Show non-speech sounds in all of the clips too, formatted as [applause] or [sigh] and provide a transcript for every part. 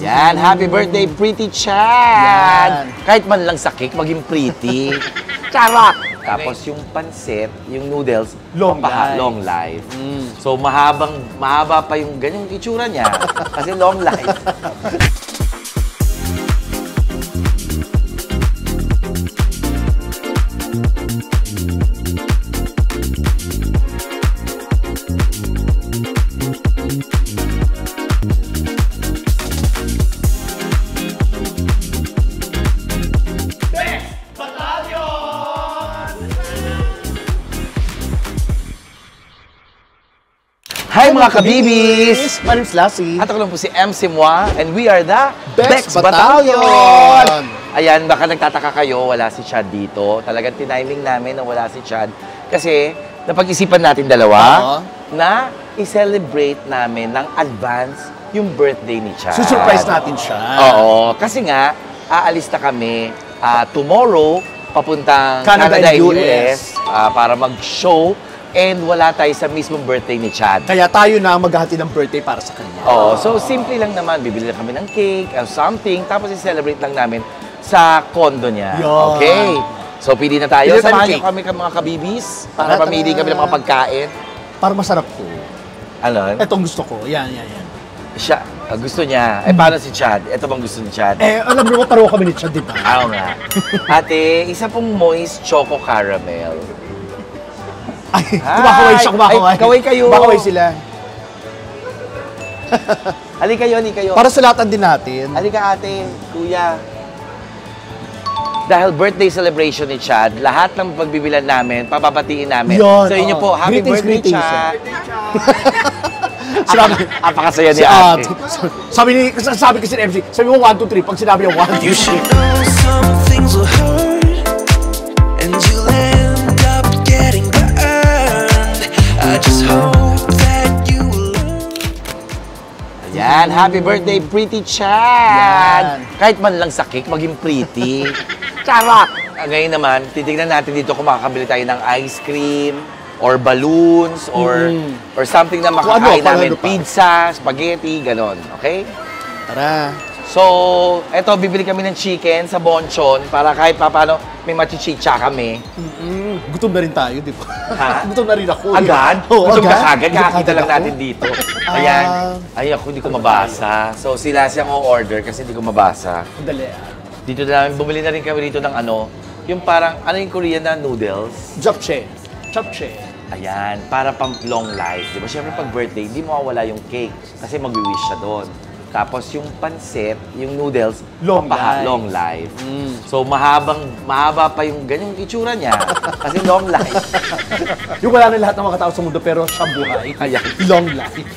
Yan, happy birthday, pretty Chad! Yan. Kahit man lang sa cake, maging pretty. [laughs] Charot! Tapos yung pansit, yung noodles, Long pampaha- life. long life. Mm. So mahabang, mahaba pa yung ganyang itsura niya [laughs] kasi long life. Mga kabibis! My name's Lassie. At ako lang po si MC Moi and we are the Bex Battalion! Battalion! Ayan, baka nagtataka kayo, wala si Chad dito. Talagang tiniming namin na wala si Chad. Kasi napag-isipan natin dalawa Oo. na i-celebrate namin ng advance yung birthday ni Chad. Susurprise natin siya. Oo, kasi nga, aalis na kami ah, tomorrow papuntang Canada Canada, and US. US ah, para mag-show and wala tayo sa mismong birthday ni Chad. Kaya tayo na ang maghahati ng birthday para sa kanya. Oo, so simple lang naman, bibili lang kami ng cake or something, tapos i-celebrate lang namin sa condo niya. Yun. Okay? So pili na tayo. Pili Samahan niyo kami mga kabibis Tara, para pamili kami ng mga pagkain. Para masarap to. Ano? Etong gusto ko. Yan, yan, yan. Siya, ah, gusto niya. Eh, paano si Chad? Ito bang gusto ni Chad? Eh, alam mo, pareho kami ni Chad, di ba? Oo nga. Ate, isa pong moist choco caramel. Ay, kumakaway siya, kumakaway. Ay, kaway kayo. Kumakaway sila. [laughs] Ali kayo, ali kayo. Para sa latan din natin. Halika ate, kuya. Dahil birthday celebration ni Chad, lahat ng pagbibilan namin, papapatiin namin. Yun, sa inyo po, happy Greetings, birthday, greetings, Chad. Sinabi, [laughs] Apakasaya ni si ate. [laughs] Sabi ni, sabi kasi ni MC, sabi mo 1, 2, 3. Pag sinabi niya 1, 2, You should. know some things will hurt Yan, happy birthday, pretty Chad. Yan. Kahit man lang sa cake, maging pretty. [laughs] Charot! Ah, Ngayon naman, titignan natin dito kung makakabili tayo ng ice cream, or balloons, or Mm. or something na ano, makakain kung namin. ano pa. Pizza, spaghetti, ganon. Okay? Tara. So, eto, bibili kami ng chicken sa Bonchon para kahit papano may machichicha kami. Mm, gutom na rin tayo, di ba? Ha? [laughs] gutom na rin ako. Agad? Oo, Gutom ka agad. agad? Kakakita lang natin dito. Ayan. Ah. Ay, ako hindi ko mabasa. So, sila siyang order kasi hindi ko mabasa. Dali ah. Dito na namin, bumili na rin kami dito ng ano, yung parang, ano yung Korean na noodles? Japchae. Japchae. Ayan, para pang long life. Di ba? Siyempre, pag birthday, hindi mawawala yung cake kasi mag-wish siya doon. Tapos yung pansit, yung noodles, Long pampaha- life. long life. Mm. So, mahabang, mahaba pa yung ganyang itsura niya [laughs] kasi long life. [laughs] Yung wala na lahat ng mga tao sa mundo pero siya buhay. Ayan. Long life.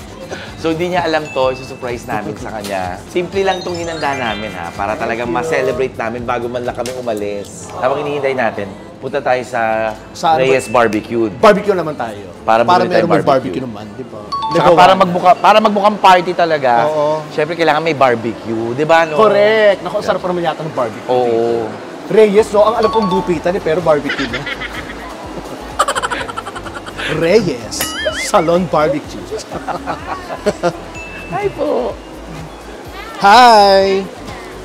So, hindi niya alam to, surprise namin sa kanya. Simple lang itong hinanda namin ha, para talagang ma-celebrate namin bago man lang kami umalis. Habang hinihintay natin, punta tayo sa, Sa ano ba- Reyes Barbecue. Barbecue naman tayo. Para para meron barbecue. mag-barbecue naman, di ba? Saka Nagawa. para magbuka para magmukhang party talaga. Oo. Syempre kailangan may barbecue, 'di ba no? Correct. Naku, sarap naman yata ng barbecue. Oo. Reyes, no? Ang alam kong gupitan eh, pero barbecue, no? [laughs] Reyes. Salon Barbecue. Hi po. Hi!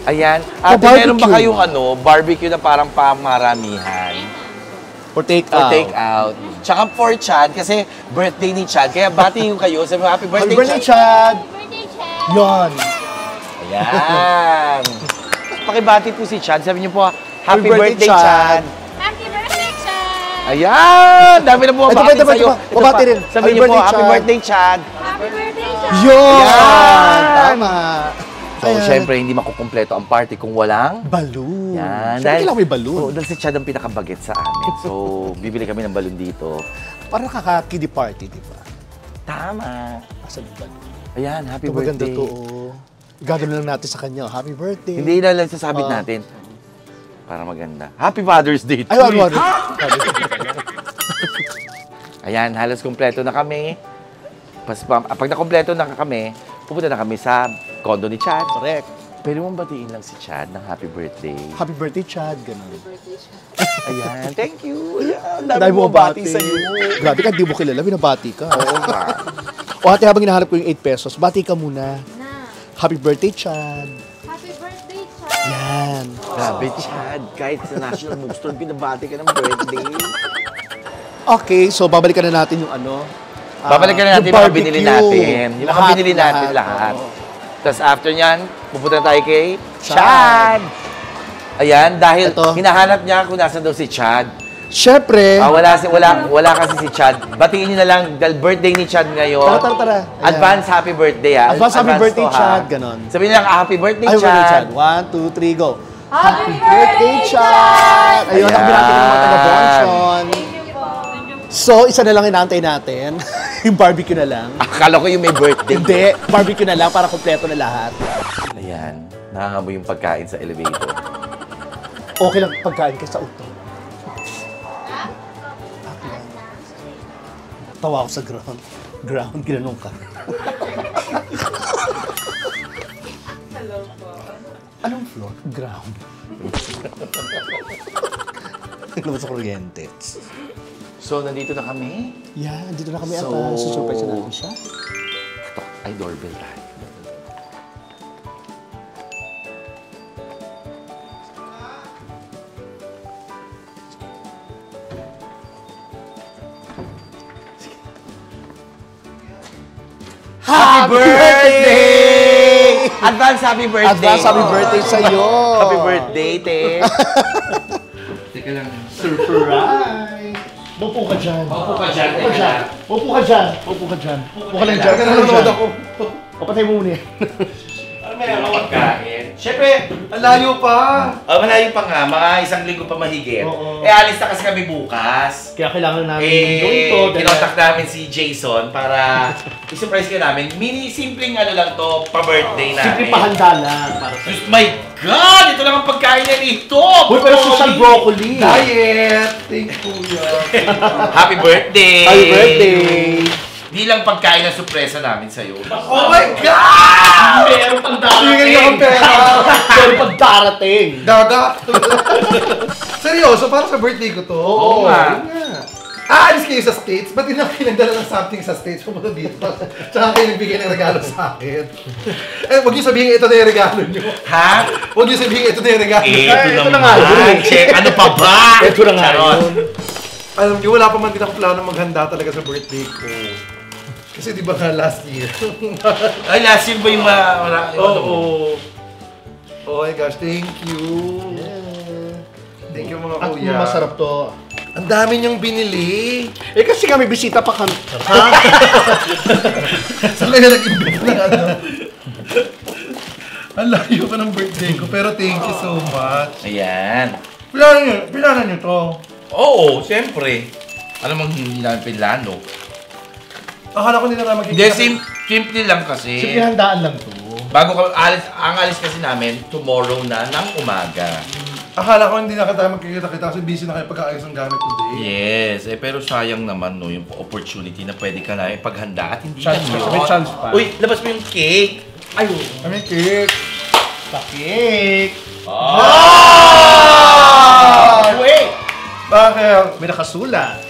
Ayan. At Pa-barbecue. meron ba kayong ano, barbecue na parang pamaramihan? For take For out. take out. Tsaka for Chad, kasi birthday ni Chad. Kaya bati ko kayo. Sabi mo, happy Happy birthday, birthday, Chad. Chad! Yon. Ayan. [laughs] Pakibati po si Chad. Sabi niyo po, happy, birthday, birthday, Chad. Chad. Happy birthday, Chad! Ayan! Dami na po ito pa, sa'yo. pa. rin. Sabi Happy niyo po, birthday, happy Chad. birthday, Chad. Happy birthday, Chad! Yon! Tama. So, Ayan. syempre, hindi makukumpleto ang party kung walang Balloon. Yan. Siyempre kailangan may balloon. Oo, dahil si Chad ang pinakabaget sa amin. So, [laughs] bibili kami ng balon dito. Para nakaka-kiddie party, di ba? Tama. Asan yung balloon? Ayan, happy Ito maganda birthday. to, oh. Gagawin lang natin sa kanya. Happy birthday. Hindi na lang sasabit Oo. natin. Para maganda. Happy Father's Day. Ay, ano, ano? [laughs] Ayan, halos kumpleto na kami. Pas, pa- pag nakompleto na kami, pupunta na kami sa condo ni Chad. Correct. Pwede mong batiin lang si Chad ng happy birthday. Happy birthday, Chad. Ganun. Ayan, thank you. Ayan, Dahil dami mo mo bati bati. sa'yo. Grabe ka, di mo kilala. Binabati ka. Oo nga. o ate, habang hinahanap ko yung 8 pesos, bati ka muna. Na. Happy birthday, Chad. Happy birthday, Chad. Yan. Grabe, Chad. Kahit sa National Bookstore, binabati ka ng birthday. Okay, so babalikan na natin yung ano. ah, Babalikan na natin yung yung mga binili barbecue. natin. Yung mga Lahat, binili natin lahat. Oo. Tapos after nyan, pupunta tayo kay Chad. Chad. Ayan, dahil Ito. hinahanap niya kung nasan daw si Chad. Siyempre, Ah, wala, si, wala, wala kasi si Chad. Batiin niyo na lang, dahil birthday ni Chad ngayon. tara, tara, tara. Ayan. Advance happy birthday ha. Advance happy birthday, to, ha? Chad. Ganon. Sabihin niyo lang, ah, happy birthday, Ay, wala, Chad. Chad. One, two, three, go. Happy Birthday, Chad! Ayun, Ayan. ang natin ng mga taga-Bonchon. Thank you po. So, isa na lang inaantay natin. [laughs] yung barbecue na lang. Akala ko yung may birthday. Hindi, barbecue na lang para kompleto na lahat. Ayan, nangangamoy yung pagkain sa elevator. Okay lang pagkain ka sa auto. Tawa ako sa ground. Ground, ginanong ka. Anong floor? Ground. [laughs] Lumabas sa kuryente. So, nandito na kami. Yeah, dito na kami at So- uh, susurprise na natin siya. Ito, ay doorbell tayo. Happy birthday! Advance happy birthday! Advance happy birthday sa'yo! Happy birthday, te! [laughs] Teka lang. Surprise! Maupo ka dyan. Opo ka dyan, Maupo ka dyan. lang. Maupo ka dyan. Maupo ka dyan. Maupo ka lang dyan. Lang, Maupo ka nanonood dyan. ako. O, patay mo muna yan. Ano may mga pagkain? Siyempre, Ang layo pa. oh, malayo pa nga, mga isang linggo pa mahigit. Oo. Eh, alis na kasi kami bukas. Kaya kailangan namin gawin to. Eh, kinontak namin si Jason para [laughs] i-surprise ka namin. Mini, simpleng ano lang to, pa-birthday namin. Simple pahanda lang para sa... My God! Ito lang ang pagkain niya rito! Uy, pero social broccoli. Diet. Thank you, kuya. Happy birthday! Happy birthday! Di lang pagkain na sorpresa namin sa'yo. Oh my God! Meron pang Bigyan niyo akong pera. Meron pang darating. Daga. [laughs] Seryoso, para sa birthday ko to. Oo yun nga. Aalis kayo sa States? Ba't hindi na kayo nagdala ng something sa States pumunta dito? Tsaka kayo nagbigay ng regalo sa akin. Eh, huwag niyo sabihin ito na yung regalo niyo. Ha? Huwag niyo sabihin ito na yung regalo. Ito, Ay, ito na nga yun. Check, ano pa ba? Ito na nga. Alam niyo, wala pa man din ako plano maghanda talaga sa birthday ko. Kasi di ba nga last year? [laughs] Ay, last year ba yung mga... mga- Oo. Oh my gosh, thank you. Thank you mga At kuya. masarap to. Ang dami niyong binili. Eh kasi nga may bisita pa kami. [laughs] Saan kayo nag-invest na ano? Ang layo pa ng birthday ko, pero thank you so much. Ayan. Pilano niyo, pilano niyo to. Oo, siyempre. Ano mang hindi namin pilano? Akala ko nila nga magkikita. Hindi, sim simple lang kasi. Simple handaan lang to. Bago kami alis, ang alis kasi namin, tomorrow na ng umaga. Akala ko hindi na tayo magkikita-kita kasi busy na kayo pagkaayos ng gamit today. Yes, eh pero sayang naman no, yung opportunity na pwede ka na ipaghanda at hindi Chance ka pa, may chance pa. Uy, labas mo yung cake. Ayun. Kami cake. Pakik. Ah! Wait! Bakit? May nakasulat.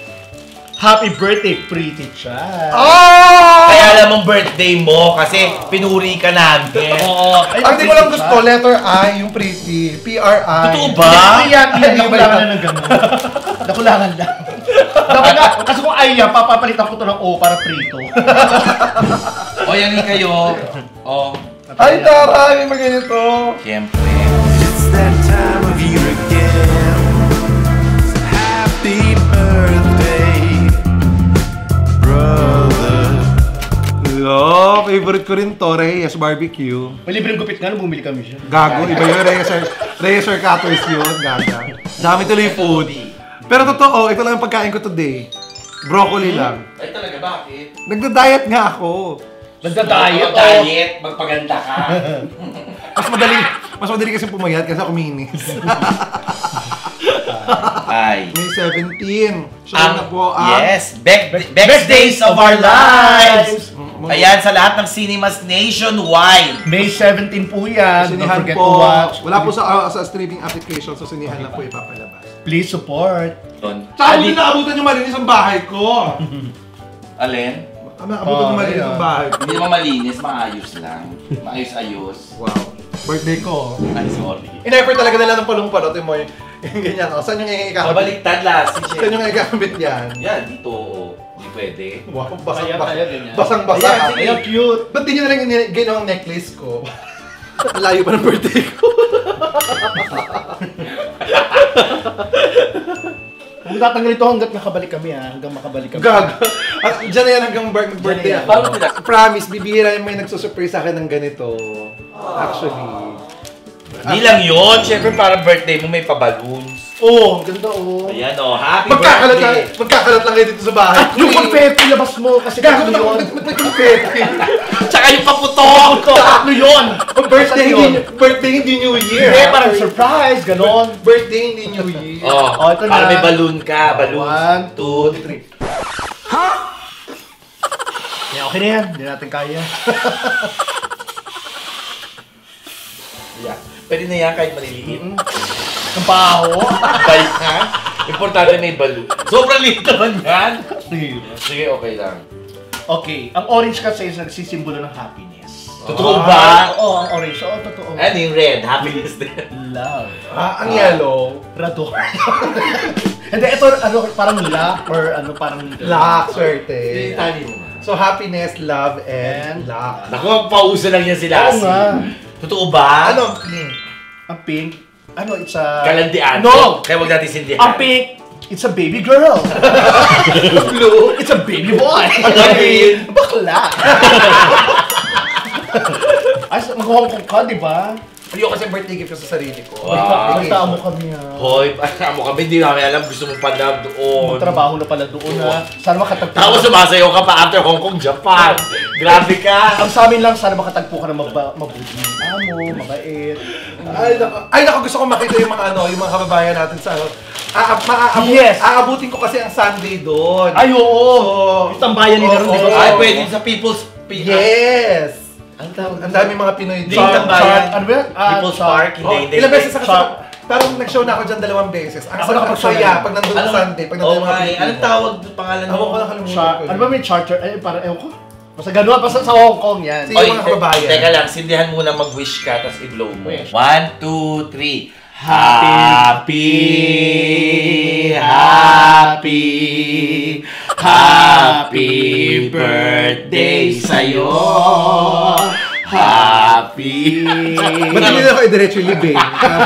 Happy birthday, pretty child. Oh! Kaya alam mong birthday mo kasi pinuri ka namin. Oo. Ang di ko lang gusto, letter I, yung pretty. P-R-I. Totoo ba? Hindi yan, hindi yan. [laughs] Nakulangan na ng gano'n. Nakulangan lang. Dapat na, kasi kung ay yan, papapalitan ko to ng O para prito. o yan kayo. O, Ay, tara! May maganito. siyempre. It's that time of year again. Hello, favorite ko rin to, Reyes Barbecue. May libreng gupit nga nung bumili kami siya. Gago, iba yun, Reyes, Reyes or Cutters yun, gaga. Dami tuloy food. Pero totoo, ito lang ang pagkain ko today. Broccoli lang. Ay talaga, bakit? Nagda-diet nga ako. Nagda-diet. Ako, diet, magpaganda ka. [laughs] Mas madali, mas madali kasi pumayat kasi ako minis. [laughs] Ay. May 17. Siya Ang, na po ang... yes, best, best, days of our lives. Ayan, sa lahat ng cinemas nationwide. May 17 po yan. Don't Sinihan forget po. to watch. Wala po sa ah, sa streaming application, so sinihan na po ipapalabas. Please support. Doon. Tsaka hindi naabutan yung malinis ang bahay ko. [laughs] Alin? Ang abutan Oh, ng maliit ayan. ng bahay. Hindi naman malinis, maayos lang. Maayos-ayos. Wow. Birthday ko. Ay, sorry. In-effort talaga nila ng palong-palot mo yung, [laughs] yung ganyan. O, saan yung ikakabit? Kabaliktad last. Saan yung ikakabit [laughs] yan? Yan, dito. oo. Pwede. Wow, Kaya basang-basa. kaya ganyan. Basang-basa. Ayan, sige. Ayan, cute. Ba't di nyo na lang ini- ginawa ang necklace ko? [laughs] Layo pa ng birthday ko. [laughs] Kung tatanggal ito hanggat nakabalik kami ha. Hanggang makabalik kami. Gag. Ah, Diyan na yan hanggang birthday yan. sila? Promise, bibihira yung may nagsusurprise sa akin ng ganito. Actually. Hindi lang yun. Siyempre, para birthday mo may pa-balloons. Oo, oh, ang ganda oh. Ayan o, happy Magkakalat lang, birthday! magkakalat lang kayo dito sa bahay. Yung confetti, labas mo kasi Gago na yun. ba't may confetti? [laughs] Tsaka yung paputok! Tatlo yun. Birthday hindi, birthday hindi New Year. Hindi, parang surprise, ganon. Birthday hindi New Year. Oh, Oh, ito para na. may balloon ka. Balloon. One, two, three. Ha? Yeah, okay na yan. Hindi natin kaya. [laughs] Yeah. Pwede na yan kahit maliliit. Ang baho. Balik ha? Importante may balloon. Sobrang liit naman yan. Sige, okay lang. Okay, ang orange kasi is nagsisimbolo ng happiness. Totoo ba? Oo, ang orange. Oo, totoo. Ano yung red? Happiness din. Love. Ah, ang yellow. Rador. [laughs] Hindi, ito ano, parang luck or ano, parang... Luck, swerte. Itali mo. So, happiness, love, and, And luck. Naku, pauso lang yan si Oo nga. Totoo ba? Ano? Pink. Ang pink, ano, it's a... Kalandian. No! Kaya huwag natin sindihan. Ang pink, it's a baby girl. [laughs] Blue. It's a baby boy. [laughs] Green. Bakla. [laughs] Ay, sa- mag-Hong Kong ka, di ba? Ayoko kasi birthday gift ko sa sarili ko. Wow. Pagta mo kami ha. Hoy, mo kami, hindi namin alam. Gusto mo pa na doon. Trabaho na pala doon ha. Sana makatagpo. Tapos sumasayaw ka pa after Hong Kong, Japan. Grabe ka. Ang sa amin lang, sana makatagpo ka ng maba- mabuting amo, mabait. Ay, nako. Ay, nako, gusto ko makita yung mga ano, yung mga kababayan natin sa ano. Aab maaabot, Yes. Aabutin ko kasi ang Sunday doon. Ay, oo! So, Itang bayan nila ron, di ba? Ay, pwede sa People's... Yes! Ang tawag? Ang dami mga Pinoy Hindi, doon. Itang bayan. Ano ba yan? Ah, People's Park. Oh, Hindi, hindi. ilang beses ako Sa-. Parang nag-show na ako dyan dalawang beses. Ang Ako sarap ang saya pag nandun Ano? sa Sunday, pag nandun Oh yung mga Pilipino. anong tawag doon pangalan Ako mo? Char- ko. ano ba may charter? Ay, parang, ewan ko. Basta gano'n, basta sa Hong Kong yan. Sige. yung mga kababayan. Teka lang, sindihan muna mag-wish ka, tapos i-blow mo. Wish. One, two, three. Happy, happy, happy birthday sa'yo. Happy. [laughs] Ba't hindi na ako i-diretso yung libing?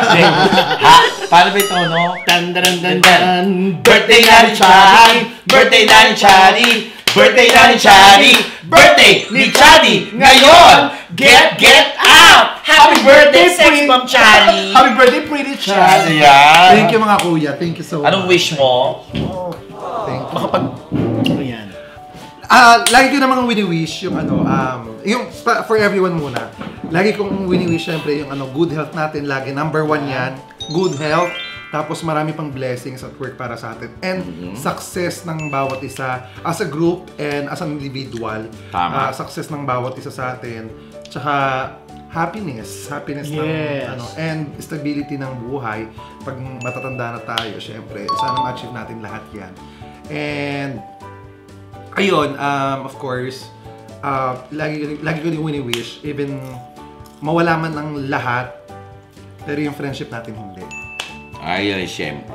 [laughs] ha? Paano ba ito, no? Dan, dan, dan, dan. Birthday na ni Chadi! Birthday na ni Chadi! Birthday na ni Chadi! Birthday ni Chadi! Ngayon! Get, get out! Happy birthday, sex bomb Chadi! Happy birthday, pretty child. Yan! Thank you mga kuya. Thank you so much. Anong wish mo? Thank you. Makapag... Ah, lagi ko namang wini-wish yung ano, um, yung pa- for everyone muna. Lagi kong wini-wish syempre yung ano, good health natin lagi. Number one yan, good health. Tapos marami pang blessings at work para sa atin. And success ng bawat isa as a group and as an individual. Tama. Ah, success ng bawat isa sa atin. Tsaka happiness. Happiness Yes. ng ano, and stability ng buhay. Pag matatanda na tayo, syempre, sana ma-achieve natin lahat yan. And ayun, um, of course, uh, lagi, lagi ko din wini-wish, even mawala man ang lahat, pero yung friendship natin hindi. Ayun, syempre.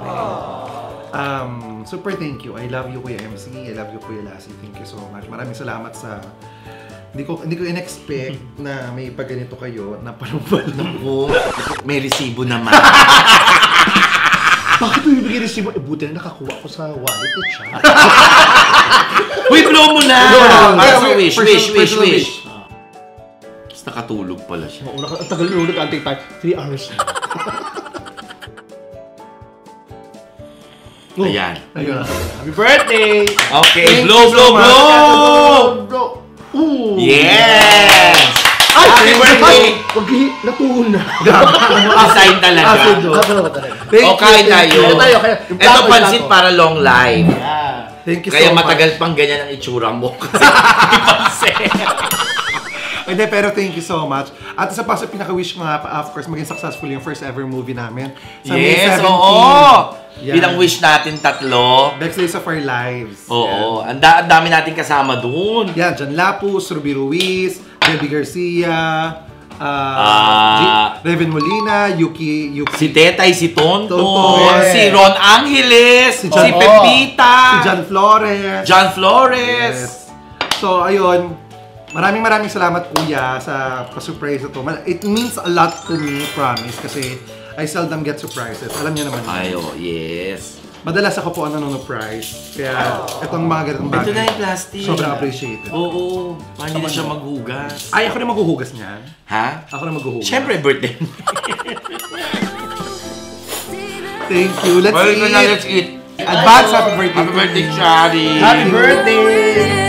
Um, super thank you. I love you, Kuya MC. I love you, Kuya Lassie. Thank you so much. Maraming salamat sa... Hindi ko hindi ko in-expect [laughs] na may pagganito kayo na palong-palong. Oo, may resibo naman. [laughs] Bakit mo ibigay resibo? Eh, buti na nakakuha ko sa wallet ni Chad. [laughs] Uy, blow mo na! Blow na. Para sa Personal- wish, personal- wish, wish, personal wish. wish. Tapos nakatulog pala siya. Oo, ang tagal nung nag-anting time. 3 hours na. [laughs] Ayan. Ayun. Happy birthday! Okay, Thank blow, blow, much. blow! Bro! Ooh! Yes! Happy birthday! Wag natuhol na. Design talaga. Acid, O, you, kain tayo. Kaya tayo, Ito pansit para long life. Yeah. Thank you Kaya so much. matagal pang ganyan ang itsura mo. [laughs] Kasi hindi pansit. [laughs] Hindi, pero thank you so much. At sa pinaka-wish ko nga, pa, of course, maging successful yung first ever movie namin. Sa May Yes, 17. oo. Yan. Yun ang wish natin tatlo. Best days of our lives. Oo, ang da- ang dami natin kasama doon. Yan, Jan Lapus, Ruby Ruiz, Debbie Garcia, uh, Ah. G- Reven Molina, Yuki, Yuki, Si Tetay, si Tonton, Tonton. si Ron Angeles, si, Si John- Pepita, si John Flores. John Flores. Yes. So, ayun. Maraming maraming salamat kuya sa pa-surprise na to. It means a lot to me, promise. Kasi I seldom get surprises. Alam niyo naman. yun. Ay, oh, yes. Madalas ako po ang nanono-prize. Kaya itong mga ganitong bagay. Ito na yung plastic. Sobrang appreciated. Oo, paano hindi na siya maghugas? Ay, ako na maghuhugas niyan. Ha? Ako na maghuhugas. Siyempre, birthday mo. [laughs] Thank you. Let's Well, eat. na, let's eat. Advance happy birthday. Happy birthday. Shari. Happy birthday!